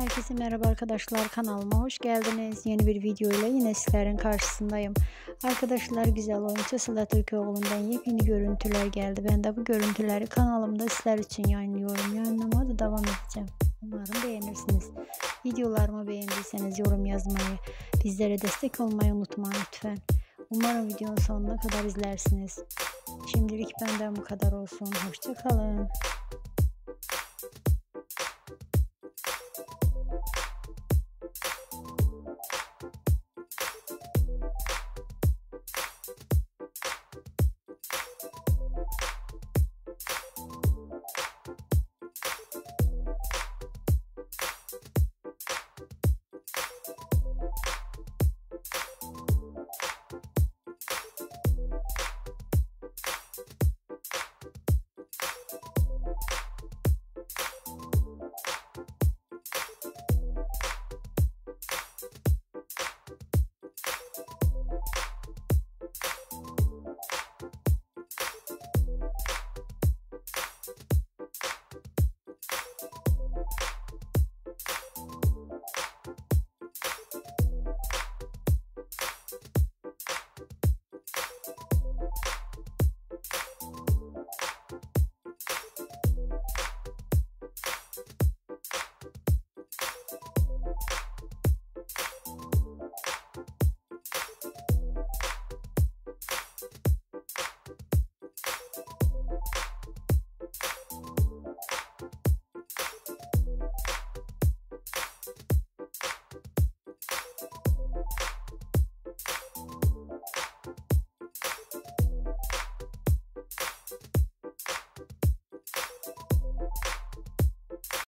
Herkese merhaba arkadaşlar kanalıma hoş geldiniz. Yeni bir video ile yine sizlerin karşısındayım. Arkadaşlar güzel oyuncu Sıla Türkoğlu'ndan yepyeni görüntüler geldi. Ben de bu görüntüleri kanalımda sizler için yayınlıyorum. Yayınlamaya da devam edeceğim. Umarım beğenirsiniz. Videolarımı beğendiyseniz yorum yazmayı, bizlere destek olmayı unutmayın lütfen. Umarım videonun sonuna kadar izlersiniz. Şimdilik benden bu kadar olsun. Hoşçakalın.